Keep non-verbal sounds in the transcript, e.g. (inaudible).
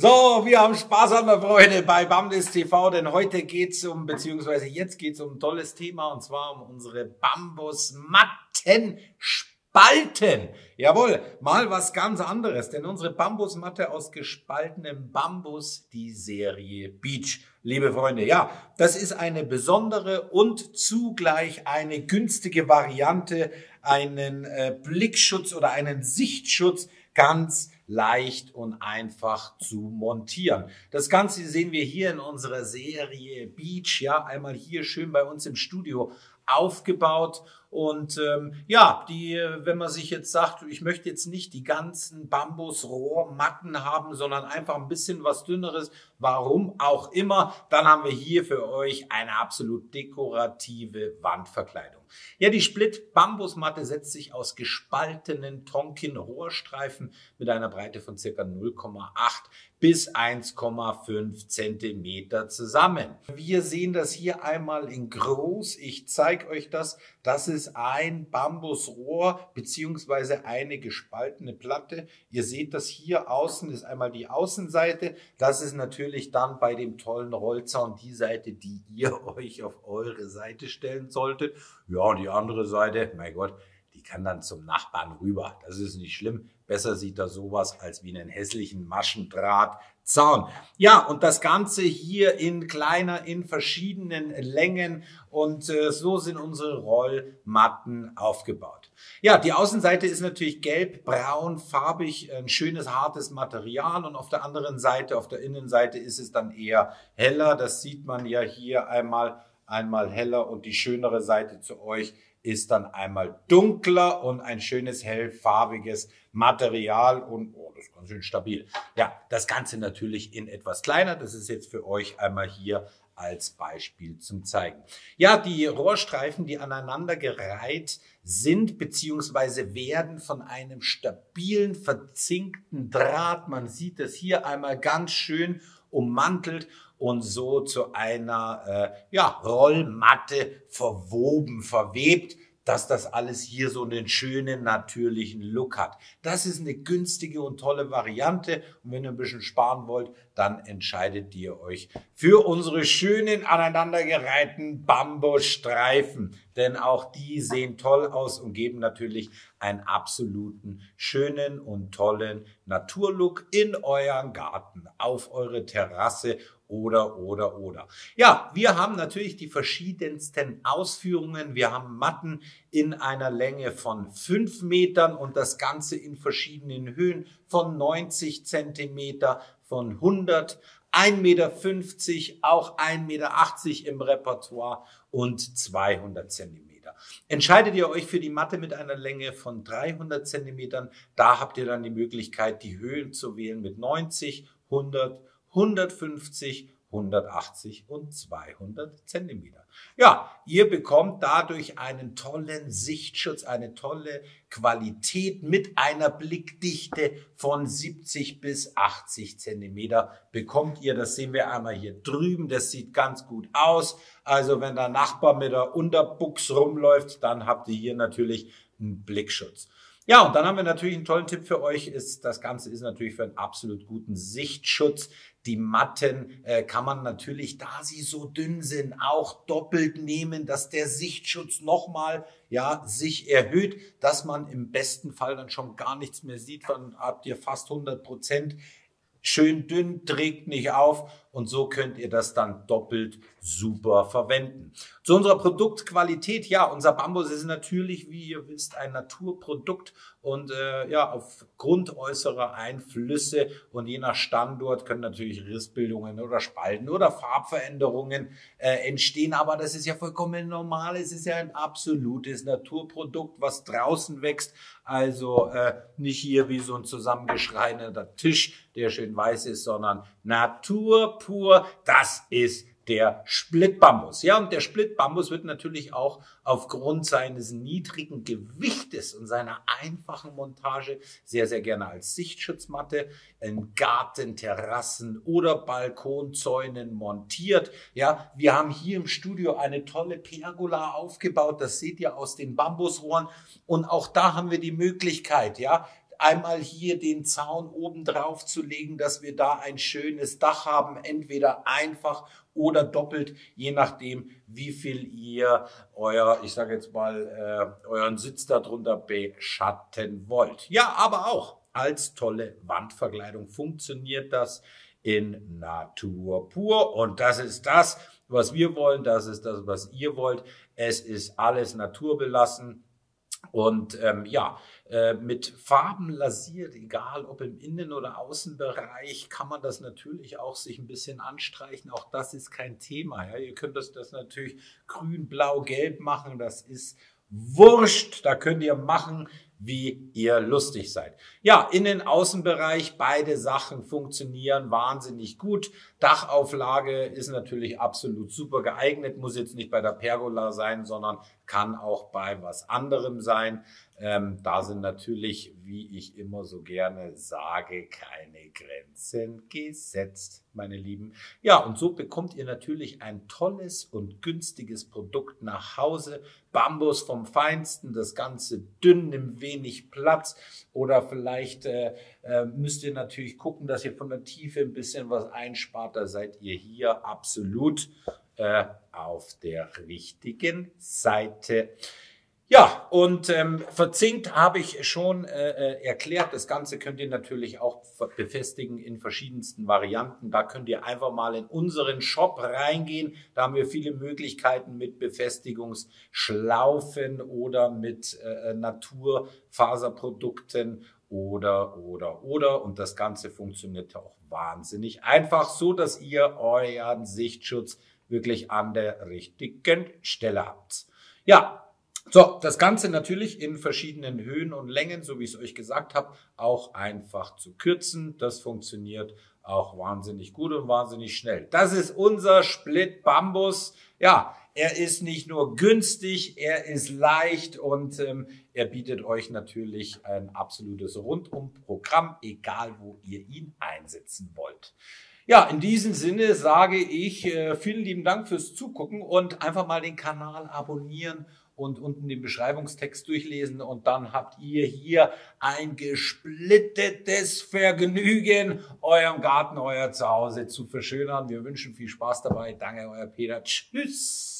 So, wir haben Spaß an der Freude bei Bambles TV, denn heute geht's um, beziehungsweise jetzt geht's um ein tolles Thema und zwar um unsere Bambusmatten. Spalten. Jawohl, mal was ganz anderes, denn unsere Bambusmatte aus gespaltenem Bambus, die Serie Beach. Liebe Freunde, ja, das ist eine besondere und zugleich eine günstige Variante, einen äh, Blickschutz oder einen Sichtschutz ganz leicht und einfach zu montieren. Das Ganze sehen wir hier in unserer Serie Beach, ja, einmal hier schön bei uns im Studio aufgebaut und ähm, ja, die, wenn man sich jetzt sagt, ich möchte jetzt nicht die ganzen Bambusrohrmatten haben, sondern einfach ein bisschen was dünneres, warum auch immer, dann haben wir hier für euch eine absolut dekorative Wandverkleidung. Ja, die Split-Bambusmatte setzt sich aus gespaltenen Tonkin-Rohrstreifen mit einer Breite von circa 0,8 bis 1,5 Zentimeter zusammen. Wir sehen das hier einmal in groß. Ich zeige euch das. Das ist ein Bambusrohr beziehungsweise eine gespaltene Platte. Ihr seht das hier außen ist einmal die Außenseite. Das ist natürlich dann bei dem tollen Rollzaun die Seite, die ihr (laughs) euch auf eure Seite stellen solltet. Ja, und die andere Seite, mein Gott, die kann dann zum Nachbarn rüber. Das ist nicht schlimm. Besser sieht er sowas als wie einen hässlichen Maschendrahtzaun. Ja, und das Ganze hier in kleiner, in verschiedenen Längen. Und äh, so sind unsere Rollmatten aufgebaut. Ja, die Außenseite ist natürlich gelb, braun, farbig, ein schönes, hartes Material. Und auf der anderen Seite, auf der Innenseite ist es dann eher heller. Das sieht man ja hier einmal, einmal heller. Und die schönere Seite zu euch ist dann einmal dunkler und ein schönes hellfarbiges Material und oh, das ist ganz schön stabil. Ja, das Ganze natürlich in etwas kleiner. Das ist jetzt für euch einmal hier als Beispiel zum Zeigen. Ja, die Rohrstreifen, die aneinander gereiht sind beziehungsweise werden von einem stabilen, verzinkten Draht, man sieht das hier einmal ganz schön ummantelt und so zu einer äh, ja, Rollmatte verwoben, verwebt dass das alles hier so einen schönen, natürlichen Look hat. Das ist eine günstige und tolle Variante. Und wenn ihr ein bisschen sparen wollt, dann entscheidet ihr euch für unsere schönen, aneinandergereihten Bambusstreifen. Denn auch die sehen toll aus und geben natürlich einen absoluten schönen und tollen Naturlook in euren Garten, auf eure Terrasse oder, oder, oder. Ja, wir haben natürlich die verschiedensten Ausführungen. Wir haben Matten in einer Länge von fünf Metern und das Ganze in verschiedenen Höhen von 90 Zentimeter, von 100, 1,50 Meter, auch 1,80 Meter im Repertoire und 200 Zentimeter. Entscheidet ihr euch für die Matte mit einer Länge von 300 Zentimetern, da habt ihr dann die Möglichkeit, die Höhen zu wählen mit 90, 100 150, 180 und 200 Zentimeter. Ja, ihr bekommt dadurch einen tollen Sichtschutz, eine tolle Qualität mit einer Blickdichte von 70 bis 80 Zentimeter bekommt ihr. Das sehen wir einmal hier drüben. Das sieht ganz gut aus. Also wenn der Nachbar mit der Unterbuchs rumläuft, dann habt ihr hier natürlich einen Blickschutz. Ja, und dann haben wir natürlich einen tollen Tipp für euch. Ist, das Ganze ist natürlich für einen absolut guten Sichtschutz. Die Matten äh, kann man natürlich, da sie so dünn sind, auch doppelt nehmen, dass der Sichtschutz nochmal ja, sich erhöht, dass man im besten Fall dann schon gar nichts mehr sieht. Dann habt ihr fast 100 Prozent schön dünn, trägt nicht auf und so könnt ihr das dann doppelt super verwenden. Zu unserer Produktqualität, ja, unser Bambus ist natürlich, wie ihr wisst, ein Naturprodukt und äh, ja, aufgrund äußerer Einflüsse und je nach Standort können natürlich Rissbildungen oder Spalten oder Farbveränderungen äh, entstehen, aber das ist ja vollkommen normal. Es ist ja ein absolutes Naturprodukt, was draußen wächst, also äh, nicht hier wie so ein zusammengeschreineter Tisch, der schön weiß ist, sondern Natur pur. Das ist der Splitbambus. Ja, und der Splitbambus wird natürlich auch aufgrund seines niedrigen Gewichtes und seiner einfachen Montage sehr, sehr gerne als Sichtschutzmatte in Garten, Terrassen oder Balkonzäunen montiert. Ja, wir haben hier im Studio eine tolle Pergola aufgebaut. Das seht ihr aus den Bambusrohren. Und auch da haben wir die Möglichkeit, ja, einmal hier den Zaun oben drauf zu legen, dass wir da ein schönes Dach haben, entweder einfach oder doppelt, je nachdem, wie viel ihr euer, ich sage jetzt mal, äh, euren Sitz darunter beschatten wollt. Ja, aber auch als tolle Wandverkleidung funktioniert das in Natur pur und das ist das, was wir wollen, das ist das, was ihr wollt. Es ist alles naturbelassen. Und ähm, ja, äh, mit Farben lasiert, egal ob im Innen- oder Außenbereich, kann man das natürlich auch sich ein bisschen anstreichen. Auch das ist kein Thema. Ja. Ihr könnt das, das natürlich grün, blau, gelb machen. Das ist wurscht. Da könnt ihr machen, wie ihr lustig seid. Ja, Innen-, Außenbereich, beide Sachen funktionieren wahnsinnig gut. Dachauflage ist natürlich absolut super geeignet, muss jetzt nicht bei der Pergola sein, sondern kann auch bei was anderem sein. Ähm, da sind natürlich, wie ich immer so gerne sage, keine Grenzen gesetzt, meine Lieben. Ja, und so bekommt ihr natürlich ein tolles und günstiges Produkt nach Hause. Bambus vom Feinsten, das Ganze dünn, nimmt wenig Platz. Oder vielleicht äh, äh, müsst ihr natürlich gucken, dass ihr von der Tiefe ein bisschen was einspart. Da seid ihr hier absolut äh, auf der richtigen Seite. Ja, und ähm, verzinkt habe ich schon äh, äh, erklärt. Das Ganze könnt ihr natürlich auch befestigen in verschiedensten Varianten. Da könnt ihr einfach mal in unseren Shop reingehen. Da haben wir viele Möglichkeiten mit Befestigungsschlaufen oder mit äh, Naturfaserprodukten oder, oder, oder. Und das Ganze funktioniert auch wahnsinnig einfach, so dass ihr euren Sichtschutz wirklich an der richtigen Stelle habt. Ja, so, das Ganze natürlich in verschiedenen Höhen und Längen, so wie ich es euch gesagt habe, auch einfach zu kürzen. Das funktioniert auch wahnsinnig gut und wahnsinnig schnell. Das ist unser Split Bambus. Ja, er ist nicht nur günstig, er ist leicht und ähm, er bietet euch natürlich ein absolutes Rundumprogramm, egal wo ihr ihn einsetzen wollt. Ja, in diesem Sinne sage ich äh, vielen lieben Dank fürs Zugucken und einfach mal den Kanal abonnieren und unten den Beschreibungstext durchlesen und dann habt ihr hier ein gesplittetes Vergnügen, eurem Garten, euer Zuhause zu verschönern. Wir wünschen viel Spaß dabei. Danke, euer Peter. Tschüss.